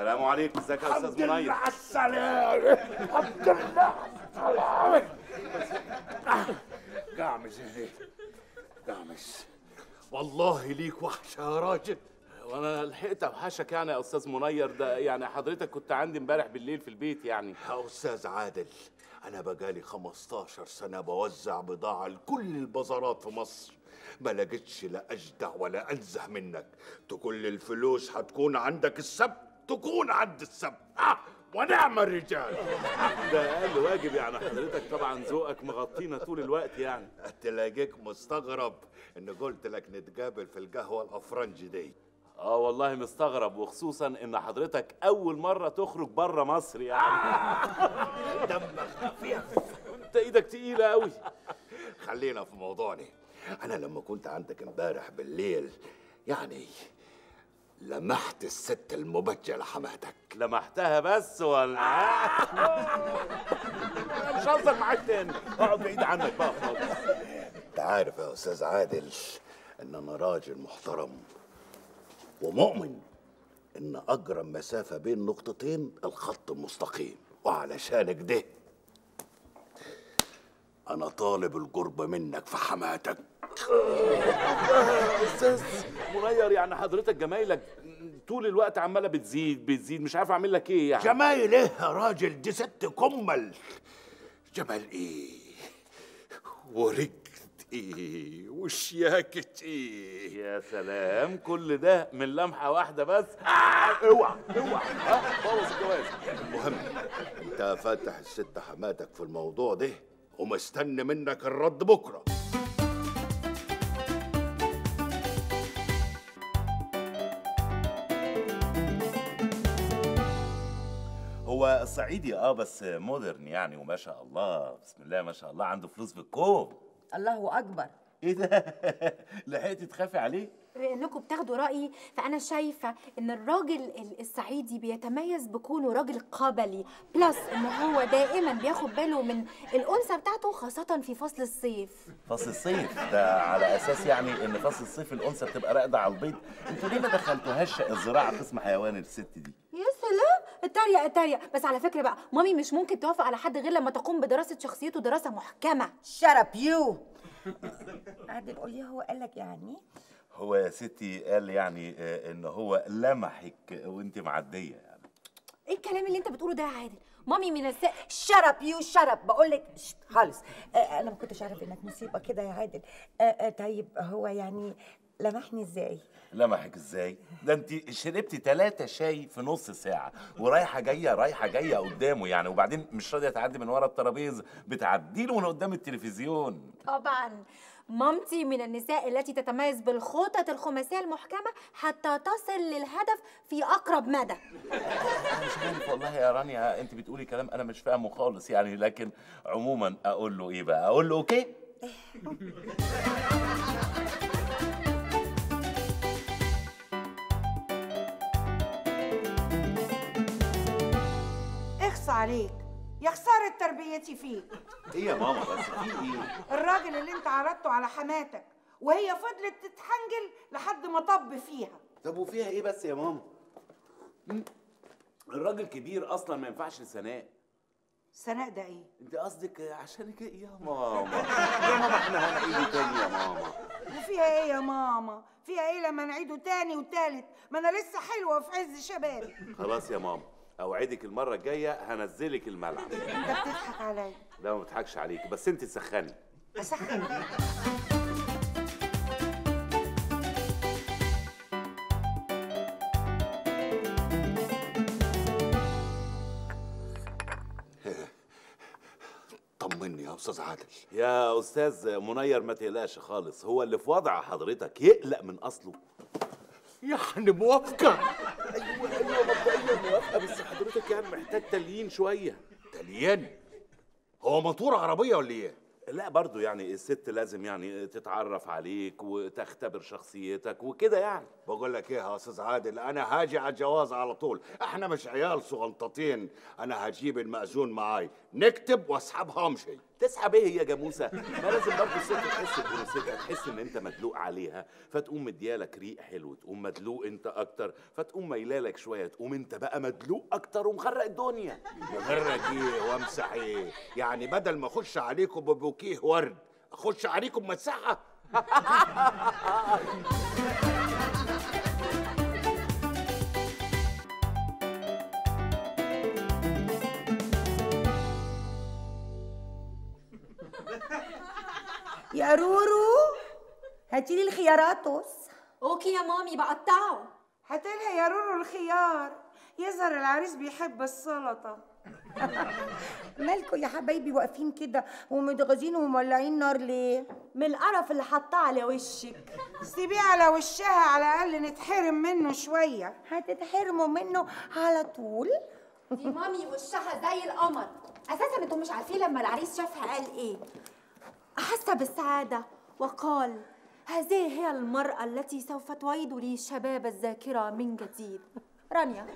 السلام عليكم. إزيك يا أستاذ منير؟ على السلامة الحمد لله على السلامة قامز هنا قامز والله ليك وحشة يا راجل. وأنا لحقت أوحشك يعني يا أستاذ منير. ده يعني حضرتك كنت عندي امبارح بالليل في البيت يعني. يا أستاذ عادل أنا بقالي 15 سنة بوزع بضاعة لكل البازارات في مصر. ما لقيتش لا أجدع ولا أنزه منك. تقول الفلوس هتكون عندك السبت؟ تكون عند السبت. آه ونعم الرجال. ده أقل واجب يعني حضرتك طبعا ذوقك مغطينا طول الوقت يعني. تلاقيك مستغرب إن قلت لك نتقابل في القهوة الأفرنجي دي. آه والله مستغرب وخصوصا إن حضرتك أول مرة تخرج بره مصر يعني. دمك خفيف. أنت إيدك تقيلة قوي خلينا في موضوعنا. أنا لما كنت عندك امبارح بالليل يعني لمحت الست المبجلة حماتك. لمحتها بس ولا؟ مش هزر معاك تاني. أقعد بعيد عنك بقى خالص. أنت عارف يا أستاذ عادل إن أنا راجل محترم ومؤمن إن اقرب مسافة بين نقطتين الخط المستقيم وعلشان كده أنا طالب القرب منك في حماتك. أستاذ. منير يعني حضرتك جمايلك طول الوقت عمالة بتزيد بتزيد مش عارف أعمل لك إيه يعني. جمايل إيه يا راجل؟ دي ست كمل. جمال إيه؟ ورجت إيه؟ وشياكة إيه؟ يا سلام كل ده من لمحة واحدة بس؟ آه أوعى أوعى. ها بوظ الجواز المهم أنت فاتح الست حماتك في الموضوع ده ومستني منك الرد بكرة. هو صعيدي آه بس مودرن يعني وما شاء الله بسم الله ما شاء الله عنده فلوس في الكوم الله أكبر. إيه ده؟ لحقتي تخافي عليه؟ انكم بتاخدوا رأيي فأنا شايفة إن الراجل ال- الصعيدي بيتميز بكونه راجل قبلي plus إن هو دائما بياخد باله من الأنثى بتاعته خاصة في فصل الصيف. فصل الصيف ده على أساس يعني إن فصل الصيف الأنثى بتبقى راقدة على البيض. أنتوا ليه ما دخلتوهاش الزراعة قسم حيوان الست دي؟ يا اتريق اتريق بس على فكرة بقى مامي مش ممكن توافق على حد غير لما تقوم بدراسة شخصيته دراسة محكمة. شرب يو عادل قول لي هو قال لك يعني؟ هو يا ستي قال يعني آه، إن هو لمحك وأنت معدية يعني. إيه الكلام اللي أنت بتقوله ده يا عادل؟ مامي من الس شرب يو شرب بقول لك خالص. آه أنا ما كنتش عارف إنك مصيبة كده يا عادل. آه آه طيب هو يعني لمحني إزاي؟ لمحك إزاي؟ ده أنت شربتي ثلاثة شاي في نص ساعة ورايحة جاية رايحة جاية قدامه يعني وبعدين مش راضية تعدي من ورا الترابيزة بتعدي له من قدام التلفزيون. طبعا. مامتي من النساء التي تتميز بالخطط الخماسية المحكمة حتى تصل للهدف في أقرب مدى. أنا مش عارف والله يا رانيا أنت بتقولي كلام أنا مش فاهمه خالص يعني لكن عموما أقول له إيه بقى؟ أقول له أوكي؟ عليك. يا خسارة تربيتي فيك. إيه يا ماما بس في إيه؟ الراجل اللي انت عرضته على حماتك وهي فضلت تتحنجل لحد ما طب فيها. طب وفيها إيه بس يا ماما. الراجل كبير أصلا ما ينفعش لسناء سناء ده إيه؟ أنت قصدك عشان كده؟ يا ماما. يا ماما إحنا هنعيده تاني يا ماما. وفيها إيه يا ماما؟ فيها إيه لما نعيده تاني وتالت؟ ما أنا لسه حلوة في عز شبابي. خلاص يا ماما. أوعدك المرة الجاية هنزلك الملعب. أنت بتضحك عليا. لا ما بضحكش عليك بس أنت تسخني أسخن. طمني يا أستاذ عادل. يا أستاذ منير ما تقلقش خالص هو اللي في وضع حضرتك يقلق من أصله. يعني موافقة. أيوه أيوه مبدئيا موافقه بس حضرتك يعني محتاج تليين شوية تليان هو موتور عربيه ولا إيه لا برضو يعني الست لازم يعني تتعرف عليك وتختبر شخصيتك وكده يعني بقول لك إيه يا أستاذ عادل أنا هاجي على الجواز على طول إحنا مش عيال صغنطتين أنا هجيب المأذون معاي نكتب واسحبها امشي تسحب إيه يا جاموسه ما لازم برضه الست تحس بانوثتها تحس ان انت مدلوق عليها فتقوم مديالك ريق حلو تقوم مدلوق انت أكتر فتقوم ميلالك شوية تقوم انت بقى مدلوق أكتر ومخرق الدنيا. مغرق إيه وامسح إيه؟ يعني بدل ما اخش عليكم ببوكيه ورد اخش عليكم مسحة. يا رورو هاتي لي الخياراتوس. okay يا مامي بقطعه. هاتلها يا رورو الخيار. يظهر العريس بيحب السلطة. مالكوا يا حبايبي واقفين كده ومتغاظين ومولعين نار ليه؟ من القرف اللي حطاه على وشك. سيبيه على وشها على الأقل نتحرم منه شوية. هتتحرموا منه على طول. دي مامي وشها زي القمر. أساسا أنتوا مش عارفين لما العريس شافها قال إيه. أحس بالسعادة؟ وقال هذه هي المرأة التي سوف تعيد لي شباب الذاكرة من جديد. رانيا.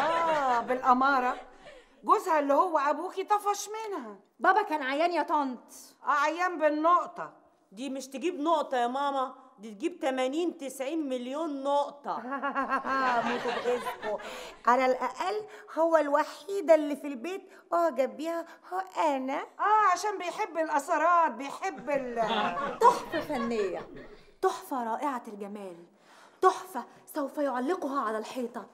آه بالأمارة. جوزها اللي هو أبوكي طفش منها. بابا كان عيان يا طنط. آه عيان بالنقطة. دي مش تجيب نقطة يا ماما. دي تجيب 80 90 مليون نقطة. موتوا على الأقل هو الوحيده اللي في البيت. اعجب بيها. هو أنا. آه عشان بيحب الأثرات بيحب ال تحفة فنية. تحفة رائعة الجمال. تحفة سوف يعلقها على الحيطة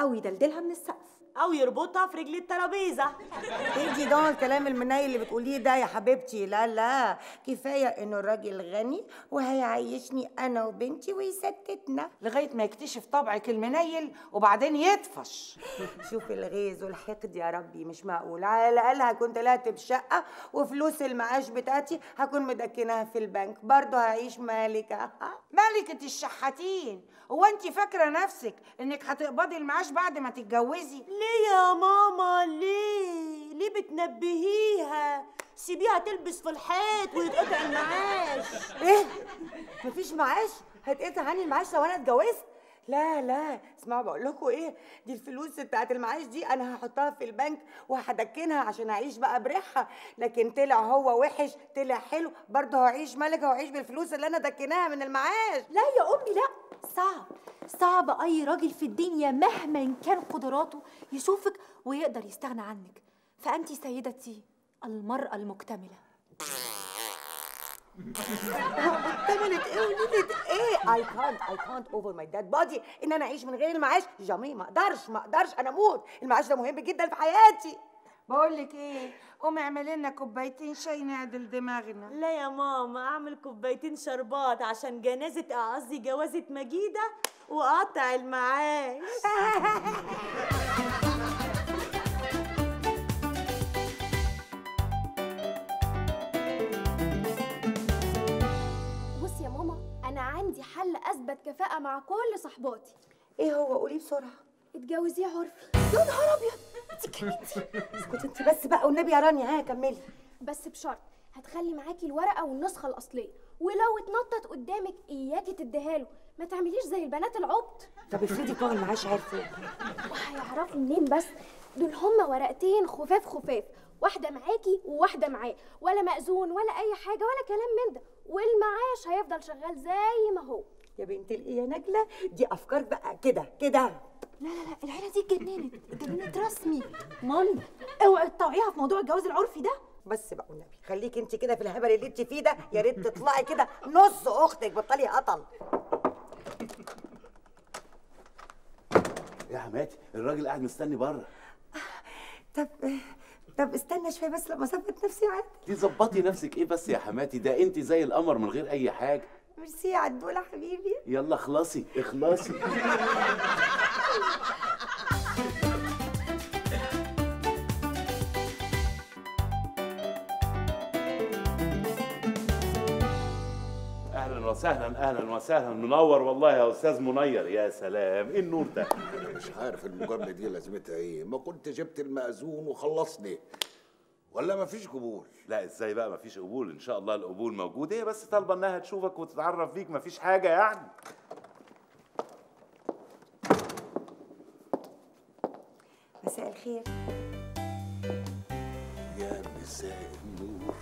أو يدلدلها من السقف. أو يربطها في رجل الترابيزة. إيه دي ده الكلام المناي اللي بتقوليه ده يا حبيبتي. لا لا. كفاية إنه الراجل غني وهيعيشني أنا وبنتي ويستتنا لغاية ما يكتشف طبعك المنيل وبعدين يطفش. شوف الغيظ والحقد يا ربي. مش معقول. على الأقل هكون طلعت بشقة وفلوس المعاش بتاعتي هكون مدكناها في البنك. برضه هعيش مالكه ملكة الشحاتين؟ هو انت فاكرة نفسك انك هتقبضي المعاش بعد ما تتجوزي؟ ليه يا ماما ليه؟ ليه بتنبهيها؟ سيبيها تلبس في الحيط ويتقطع المعاش. إيه؟ مفيش معاش؟ هتقطع عني المعاش لو أنا اتجوزت؟ لا لا اسمعوا بقول لكم إيه دي الفلوس بتاعت المعاش دي أنا هحطها في البنك وهدكنها عشان اعيش بقى بريحها لكن طلع هو وحش طلع حلو برضه هعيش ملكه وهعيش بالفلوس اللي أنا دكناها من المعاش. لا يا أمي لا صعب صعب أي راجل في الدنيا مهما كان قدراته يشوفك ويقدر يستغنى عنك. فأنت سيدتي المرأة المكتملة. اكتملت إيه ونيلت إيه؟ I can't I can't over my dead body. إن أنا أعيش من غير المعاش. جامي ما أقدرش ما أقدرش. أنا أموت. المعاش ده مهم جدا في حياتي. بقول لك إيه؟ قومي اعملي لنا كوبايتين شاي نعدل دماغنا. لا يا ماما أعمل كوبايتين شربات عشان جنازة قصدي جوازة مجيدة وقطع المعاش. عندي حل أثبت كفاءة مع كل صحباتي. إيه هو؟ قولي بسرعة. اتجوزيه عرفي. يا نهار أبيض! انت كملتي اسكتي انت بس بقى والنبي يا رانيا. ها كملي. بس بشرط هتخلي معاكي الورقة والنسخة الأصلية. ولو اتنطط قدامك إياكي تديها له. ما تعمليش زي البنات العبط. طب افرضي بتوع المعاش عرفوا وهيعرفوا منين بس؟ دول هما ورقتين خفاف خفاف. واحدة معاكي وواحدة معاه ولا مأذون ولا أي حاجة ولا كلام من ده. والمعاش هيفضل شغال زي ما هو. يا بنت الإيه يا نجلة؟ دي أفكار بقى كده كده. لا لا لا العيلة دي اتجننت اتجننت رسمي. مامي اوعي تطوعيها في موضوع الجواز العرفي ده. بس بقى والنبي خليك انت كده في الهبل اللي انت فيه ده. يا ريت تطلعي كده نص أختك بطلي قطل. يا حماتي الراجل قاعد مستني بره. طب طب استنى شوية بس لما أظبط نفسي عاد دي ظبطي نفسك إيه بس يا حماتي؟ ده انت زي القمر من غير أي حاجة. ميرسي يا عدوله حبيبي. يلا اخلصي اخلصي. أهلا وسهلا أهلا وسهلا. منور والله يا أستاذ منير يا سلام. إيه النور ده؟ مش عارف المجاملة دي لازمتها إيه. ما كنت جبت المأذون وخلصني. ولا مفيش قبول؟ لا إزاي بقى؟ مفيش قبول. إن شاء الله القبول موجود. هي بس طالبة إنها تشوفك وتتعرف بيك مفيش حاجة يعني. مساء الخير. يا مساء النور.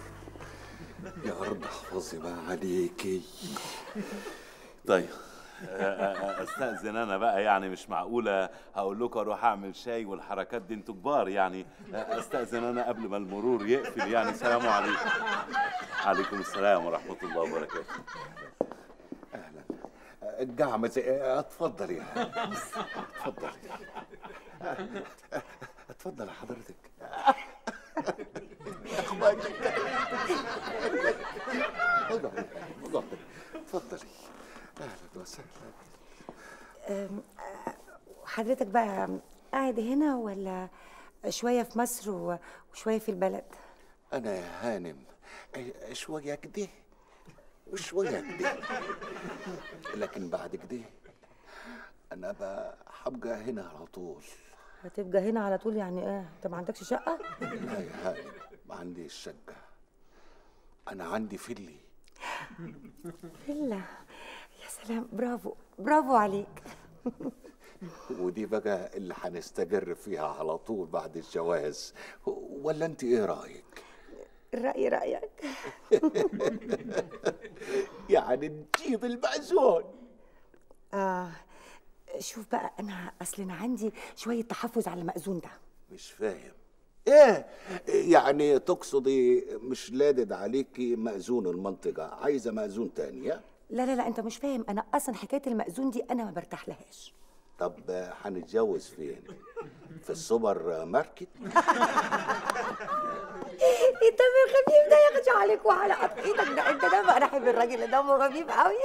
يا رب أحفظي بقى عليكي. طيب. أستأذن أنا بقى يعني مش معقولة هقول لكم أروح أعمل شاي والحركات دي أنتوا كبار يعني أستأذن أنا قبل ما المرور يقفل يعني سلام عليكم عليكم السلام ورحمة الله وبركاته. أهلا. الجعمة زي اتفضل يا. اتفضل أتفضل يا حضرتك. اقعدي اقعدي اتفضلي أهلا وسهلا حضرتك بقى قاعد هنا ولا شوية في مصر وشوية في البلد؟ أنا يا هانم. شوية كده. وشويه كده. لكن بعد كده أنا بقى هبقى هنا على طول. هتبقى هنا على طول يعني إيه؟ أنت ما عندكش شقة؟ لا يا هانم. ما عنديش شقه أنا عندي فيلي فيلا يا سلام. برافو. برافو عليك. ودي بقى اللي هنستقر فيها على طول بعد الجواز. ولا أنت إيه رأيك؟ الرأي رأيك. يعني نجيب المأذون. آه شوف بقى أنا أصل أنا عندي شوية تحفظ على المأذون ده. مش فاهم. إيه يعني تقصدي مش لادد عليكي مأذون المنطقة عايزة مأذون تاني ها؟ لا لا لا أنت مش فاهم. أنا أصلا حكاية المأذون دي أنا ما برتاح لهاش طب هنتجوز فين؟ في السوبر ماركت؟ الدم الخفيف ده يخشى عليك وعلى إيدك ده أنت دم أنا احب الراجل دمه خفيف قوي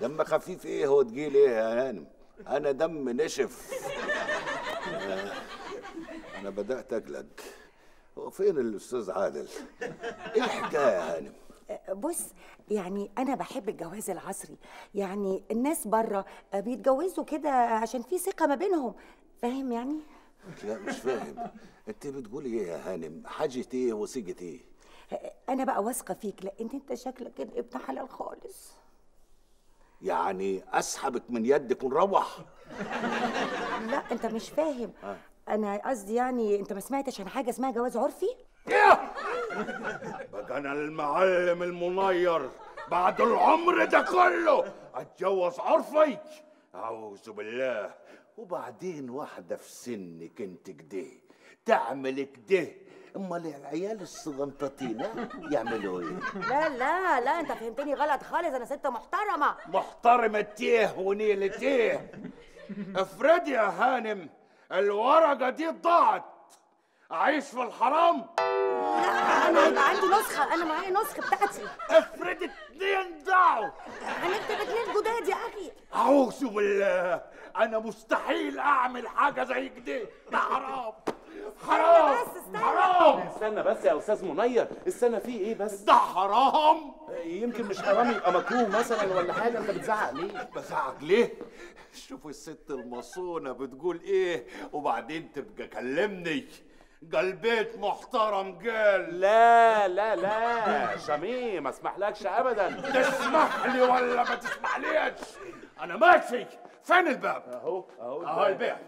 دم خفيف إيه؟ هو تقيل إيه يا هانم؟ أنا دم نشف. أنا بدأت أقلق. هو فين الأستاذ عادل؟ إيه الحكاية يا هانم؟ بص يعني أنا بحب الجواز العصري. يعني الناس بره بيتجوزوا كده عشان في ثقة ما بينهم. فاهم يعني؟ لا مش فاهم. أنت بتقولي إيه يا هانم؟ حاجة إيه وصيجه إيه؟ أنا بقى واثقة فيك لأن أنت شكلك كده ابن حلال خالص يعني أسحبك من يدك ونروح؟ لا أنت مش فاهم. أنا قصدي يعني أنت ما سمعتش عن حاجة اسمها جواز عرفي؟ بقى أنا المعلم المنير بعد العمر ده كله أتجوز عرفي أعوذ بالله! وبعدين واحدة في سنك انت كده تعمل كده أمال العيال الصغنططين؟ يعملوا إيه؟ لا لا لا أنت فهمتني غلط خالص أنا ست محترمة. محترمة تيه ونيلة تيه. افرضي يا هانم الورقة دي ضاعت أعيش في الحرام. أنا هيبقى عندي نسخة. أنا معايا نسخة بتاعتي. افرض اتنين ضاعوا. هنكتب اتنين جداد يا أخي. أعوذ بالله. أنا مستحيل أعمل حاجة زي كده ده حرام. حرام. بس استنى. حرام. استنى بس يا أستاذ منير. استنى في إيه بس؟ ده حرام. يمكن مش حرام يبقى مكروه مثلا ولا حاجة أنت بتزعق ليه؟ بزعق ليه؟ شوف الست المصونة بتقول إيه وبعدين تبقى كلمني. قال بيت محترم قال. لا لا لا شميم ما اسمحلكش ابدا. تسمح لي ولا ما تسمحليش؟ أنا ماشي. فين الباب؟ أهو أهو. أهو الباب.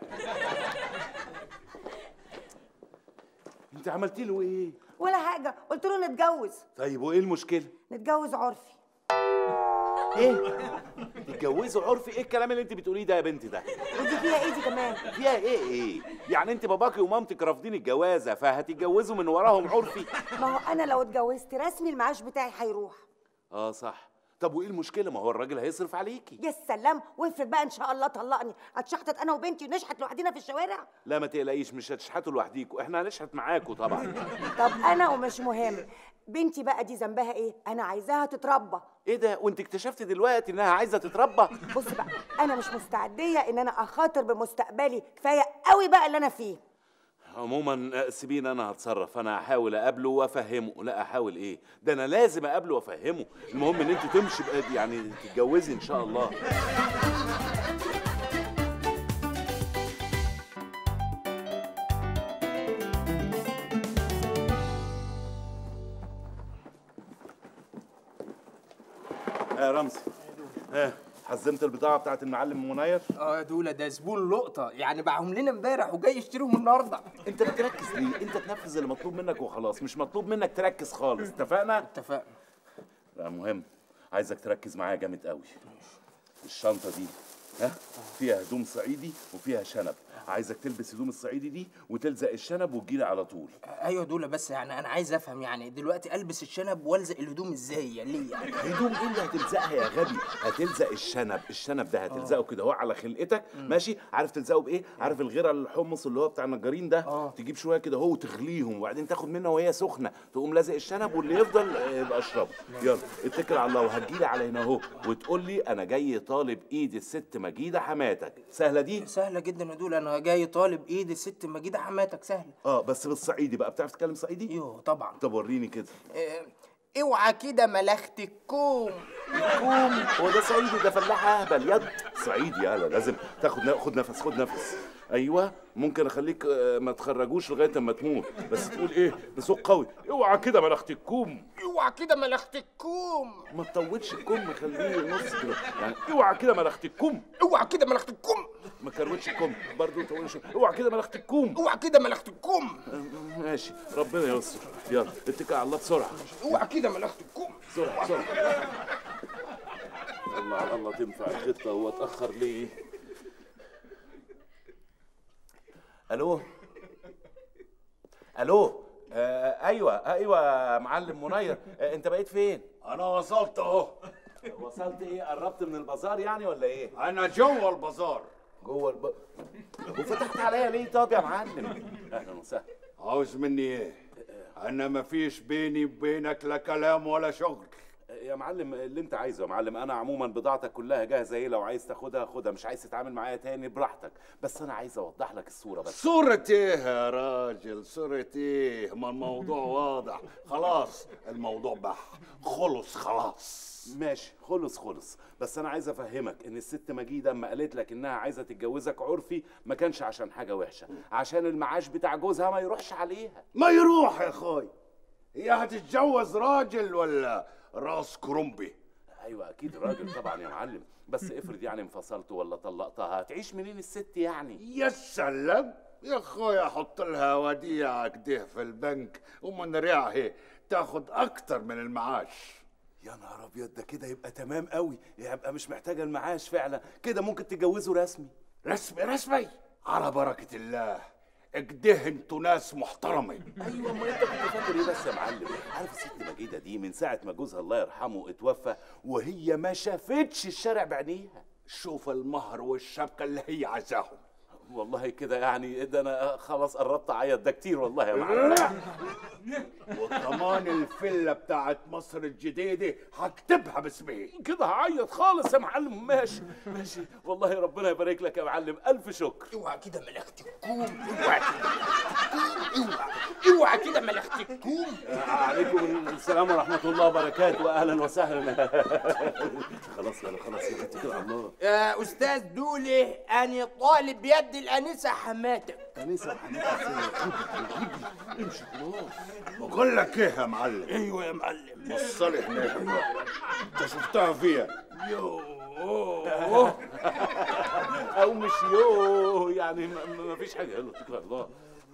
أنت عملتي له إيه؟ ولا حاجة. قلت له نتجوز. طيب وإيه المشكلة؟ نتجوز عرفي. إيه؟ تتجوزوا عرفي؟ إيه الكلام اللي أنت بتقوليه ده يا بنتي ده؟ ودي فيها إيه دي كمان. فيها إيه إيه؟ يعني أنت باباكي ومامتك رافضين الجوازة فهتتجوزوا من وراهم عرفي؟ ما هو أنا لو اتجوزت رسمي المعاش بتاعي هيروح. آه صح. طب وإيه المشكلة؟ ما هو الراجل هيصرف عليكي. يا سلام وافرض بقى إن شاء الله طلقني. اتشحتت أنا وبنتي ونشحت لوحدينا في الشوارع؟ لا ما تقلقيش مش هتشحتوا لوحديكوا. إحنا هنشحت معاكوا طبعا. طب أنا ومش مهم. بنتي بقى دي ذنبها إيه؟ أنا عايزاها تتربى. إيه ده؟ وأنت اكتشفت دلوقتي إنها عايزة تتربى؟ بص بقى أنا مش مستعدية إن أنا أخاطر بمستقبلي. كفاية قوي بقى اللي أنا فيه. عموما آه، سيبيني أنا هتصرف. أنا هحاول أقابله وأفهمه. لا أحاول إيه؟ ده أنا لازم أقابله وأفهمه. المهم إن أنت تمشي بقى يعني تتجوزي إن شاء الله. يا رمزي. حزمت البضاعة بتاعت المعلم منير. آه يا دولا ده زبون لقطة. يعني باعهم لنا امبارح وجاي يشتريهم النهارده. انت بتركز ليه؟ انت تنفذ اللي مطلوب منك وخلاص مش مطلوب منك تركز خالص. اتفقنا؟ اتفقنا. لا مهم. عايزك تركز معايا جامد قوي. الشنطة دي ها؟ فيها هدوم صعيدي وفيها شنب. عايزك تلبس هدوم الصعيدي دي وتلزق الشنب وتجيلي على طول. أيوه يا دولا بس يعني أنا عايز أفهم يعني دلوقتي ألبس الشنب وألزق الهدوم إزاي يعني ليه يعني؟ هدوم إيه اللي هتلزقها يا غبي؟ هتلزق الشنب الشنب ده هتلزقه كده اهو على خلقتك ماشي؟ عارف تلزقه بإيه؟ عارف الغيرة الحمص اللي هو بتاع النجارين ده؟ آه. تجيب شوية كده اهو وتغليهم وبعدين تاخد منها وهي سخنة تقوم لازق الشنب واللي يفضل آه، يبقى اشربه. يلا اتكل على الله وهتجيلي على هنا اهو وتقول لي أنا جاي طالب إيد الست مجيدة حماتك. سهلة دي؟ سهلة جدا يا دولا أنا جاي طالب ايد الست مجيدة حماتك سهله آه بس بالصعيدي بقى بتعرف تتكلم صعيدي؟ أيوه طبعا. طب وريني كده. آه، اوعى كده ملخت الكوم. كوم هو ده صعيدي ده فلاح أهبل. يد صعيدي يلا لازم. تاخد خد نفس خد نفس. أيوه ممكن أخليك آه، ما تخرجوش لغاية أما تموت. بس تقول إيه؟ بصوت قوي. اوعى كده ملخت الكوم. اوعى كده ملخت الكوم. ما تطولش الكم خليه نص كده. يعني اوعى كده ملخت الكم اوعى كده ملخت الكوم. ما كروتش الكم برضه تطولش. اوعى كده ملخت الكم اوعى كده ملخت الكوم. ماشي. ربنا يستر يلا اتكل على الله بسرعة. اوعى كده ملخت الكوم. بسرعة بسرعة. الله على الله تنفع الخطة هو اتاخر ليه؟ ألو؟ ألو؟ آه أيوه أيوه معلم منير. آه أنت بقيت فين؟ أنا وصلت أهو. وصلت إيه؟ قربت من البازار يعني ولا إيه؟ أنا جوه البازار. جوه الب... وفتحت عليا ليه؟ طب يا معلم. أهلا وسهلا. عاوز مني إيه؟ أنا مفيش بيني وبينك لا كلام ولا شغل. يا معلم اللي انت عايزه يا معلم. أنا عموما بضاعتك كلها جاهزة. إيه لو عايز تاخدها خدها. مش عايز تتعامل معايا تاني براحتك. بس أنا عايز اوضح لك الصورة بس. صورة إيه يا راجل؟ صورة إيه؟ ما الموضوع واضح. خلاص الموضوع بح. خلص خلاص. ماشي. خلص خلص. بس أنا عايز افهمك ان الست مجيده اما قالت لك انها عايزة تتجوزك عرفي ما كانش عشان حاجة وحشة. عشان المعاش بتاع جوزها ما يروحش عليها. ما يروح يا أخوي. هي هتتجوز راجل ولا راس كرومبي أيوه أكيد راجل طبعا يا معلم. بس افرض يعني انفصلت ولا طلقتها هتعيش منين الست يعني. يا سلام! يا أخويا حط لها وديعة كده في البنك ومن ريعها تاخد أكتر من المعاش. يا نهار أبيض ده كده يبقى تمام قوي. يبقى مش محتاجة المعاش فعلا. كده ممكن تتجوزوا رسمي. رسمي رسمي. على بركة الله. اكده أنتوا ناس محترمة أيوه ما أنت كنت فاكر إيه بس يا معلم؟ عارف الست مجيده دي من ساعة ما جوزها الله يرحمه اتوفى وهي ما شافتش الشارع بعينيها. شوف المهر والشبكة اللي هي عايزاهم. والله كده يعني ده أنا خلاص قربت أعيط. ده كتير والله يا معلم. وكمان الفيلا بتاعت مصر الجديدة هكتبها باسمي. كده هعيط خالص يا معلم. ماشي ماشي. والله ربنا يبارك لك يا معلم. ألف شكر. اوعى كده ملخت الكوم اوعى كده اوعى كده ملخت الكوم عليكم السلام ورحمة الله وبركاته. واهلا وسهلا. خلاص يلا خلاص يلا اتكل على الله. يا أستاذ دولي أنا طالب بيد الأنسة حماتك. أنسة امشي خلاص. بقول لك إيه يا معلم؟ أيوه يا معلم. وصلي هناك. أنت شفتها فيها يوه. أو مش يو يعني ما- ما ما فيش حاجة. يلا اتكل على الله.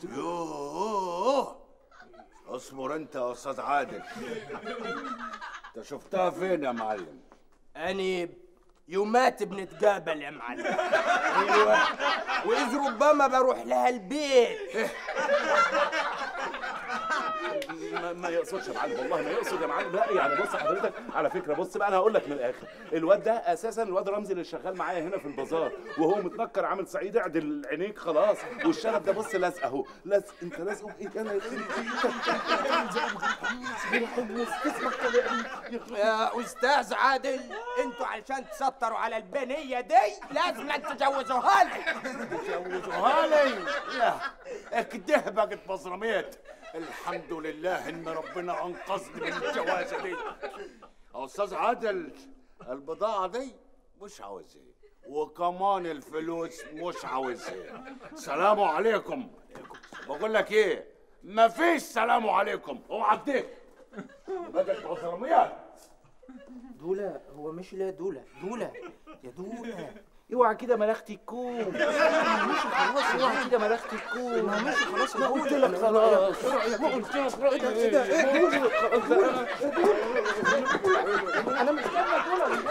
يوه. اصبر انت يا أستاذ عادل. انت شفتها فين يا معلم؟ أنا يومات بنتقابل يا معلم. أيوه. وإذ ربما بروح لها البيت. ما, ما يقصدش يا معلم. والله ما يقصد يا معلم. لا يعني بص حضرتك على فكرة بص بقى أنا هقول لك من الآخر. الواد ده أساسا الواد رمزي اللي شغال معايا هنا في البازار وهو متنكر عامل صعيد اعدل عينيك خلاص. والشنب ده بص لازق أهو. لازق أنت لازقه بايه أنا يا أستاذ؟ عادل أنتوا علشان تسطروا على البنية دي لازم تجوزوها لي. جوزوها لي؟ لا اكده بقت بزرميت الحمد لله. إن ربنا انقذني من الجوازة دي. يا أستاذ عادل البضاعة دي مش عاوزها. وكمان الفلوس مش عاوزها. سلام عليكم. بقول لك إيه مفيش سلام عليكم. أوعى كده بقت بزرميات دولة هو مش لا دولة دولة يا دولة اوعى كده ملختي الكوم مش خلاص اوعى كده ملختي الكوم ما مش خلاص ما قلت لك خلاص ما قلت لك خلاص إيه إيه أنا مش دولة